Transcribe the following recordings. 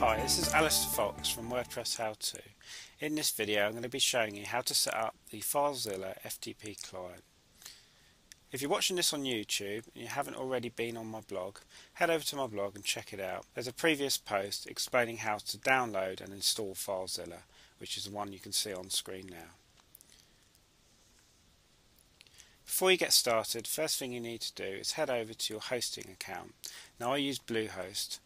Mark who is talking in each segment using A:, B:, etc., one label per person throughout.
A: Hi, this is Alistair Fox from WordPress How To. In this video I'm going to be showing you how to set up the FileZilla FTP client. If you're watching this on YouTube and you haven't already been on my blog, head over to my blog and check it out. There's a previous post explaining how to download and install FileZilla, which is the one you can see on screen now. Before you get started, first thing you need to do is head over to your hosting account. Now I use Bluehost,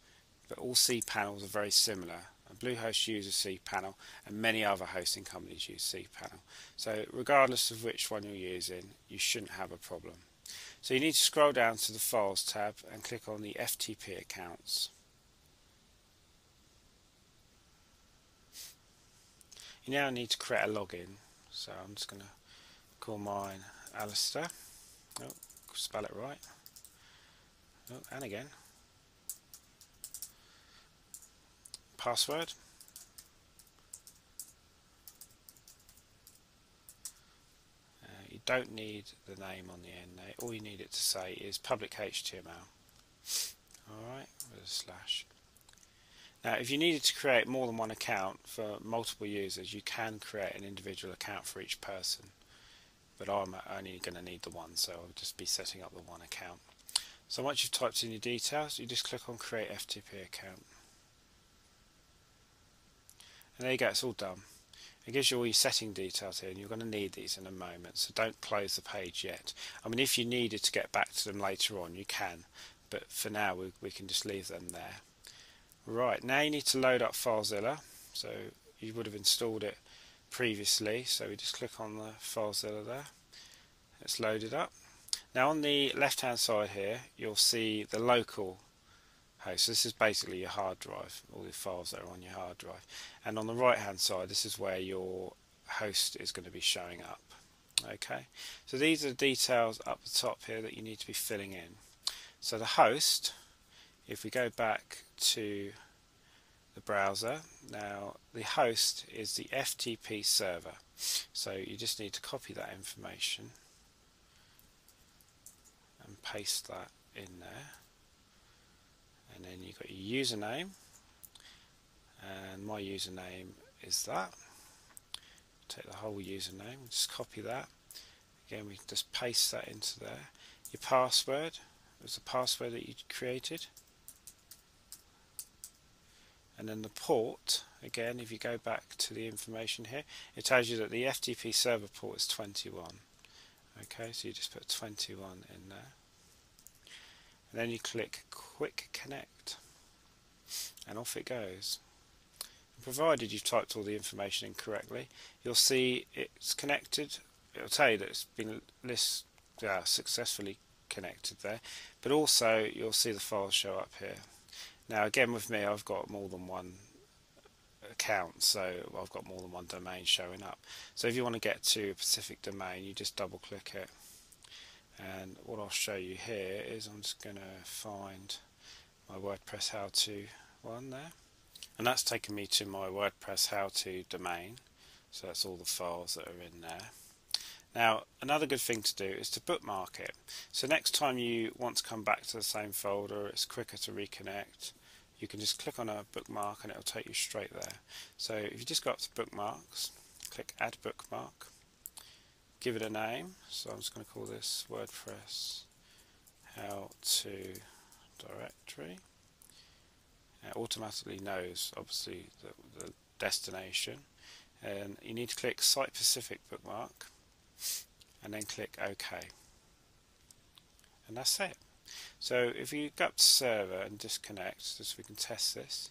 A: but all cPanels are very similar. Bluehost uses cPanel and many other hosting companies use cPanel. So regardless of which one you're using, you shouldn't have a problem. So you need to scroll down to the Files tab and click on the FTP accounts. You now need to create a login. So I'm just going to call mine Alistair. Oh, spell it right. Oh, and again. Password. Uh, you don't need the name on the end there. All you need it to say is public HTML. Alright, with a slash. Now if you needed to create more than one account for multiple users, you can create an individual account for each person. But I'm only going to need the one, so I'll just be setting up the one account. So once you've typed in your details, you just click on Create FTP Account. And there you go, it's all done. It gives you all your setting details here and you're going to need these in a moment so don't close the page yet. I mean if you needed to get back to them later on you can but for now we, we can just leave them there. Right now you need to load up FileZilla so you would have installed it previously so we just click on the FileZilla there. It's loaded up. Now on the left hand side here you'll see the local Okay, so this is basically your hard drive, all the files that are on your hard drive. And on the right hand side, this is where your host is going to be showing up. Okay, so these are the details up the top here that you need to be filling in. So the host, if we go back to the browser, now the host is the FTP server. So you just need to copy that information and paste that in there and then you've got your username. And my username is that. Take the whole username just copy that. Again we just paste that into there. Your password was the password that you created. And then the port again if you go back to the information here it tells you that the FTP server port is 21 okay so you just put 21 in there and then you click quick connect and off it goes. Provided you've typed all the information in correctly you'll see it's connected. It'll tell you that it's been list, uh, successfully connected there but also you'll see the files show up here. Now again with me I've got more than one account so I've got more than one domain showing up. So if you want to get to a specific domain you just double click it and what I'll show you here is I'm just going to find my WordPress how-to one there. And that's taken me to my WordPress how-to domain. So that's all the files that are in there. Now another good thing to do is to bookmark it. So next time you want to come back to the same folder it's quicker to reconnect. You can just click on a bookmark and it'll take you straight there. So if you just go up to bookmarks click add bookmark give it a name. So I'm just going to call this WordPress how to directory. It automatically knows obviously the, the destination and you need to click site specific bookmark and then click OK and that's it. So if you go up to server and disconnect just so we can test this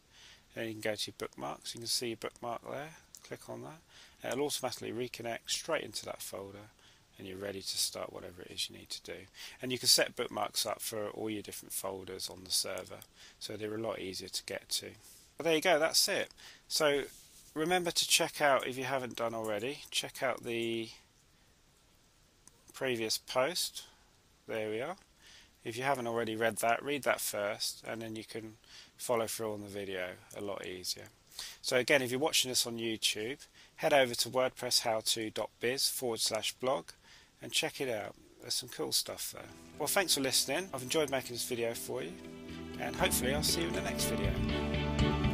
A: then you can go to your bookmarks you can see your bookmark there click on that it'll automatically reconnect straight into that folder and you're ready to start whatever it is you need to do. And you can set bookmarks up for all your different folders on the server so they're a lot easier to get to. But there you go, that's it. So remember to check out, if you haven't done already, check out the previous post. There we are. If you haven't already read that, read that first and then you can follow through on the video a lot easier. So again, if you're watching this on YouTube, head over to wordpresshowto.biz forward slash blog and check it out. There's some cool stuff there. Well, thanks for listening. I've enjoyed making this video for you, and hopefully I'll see you in the next video.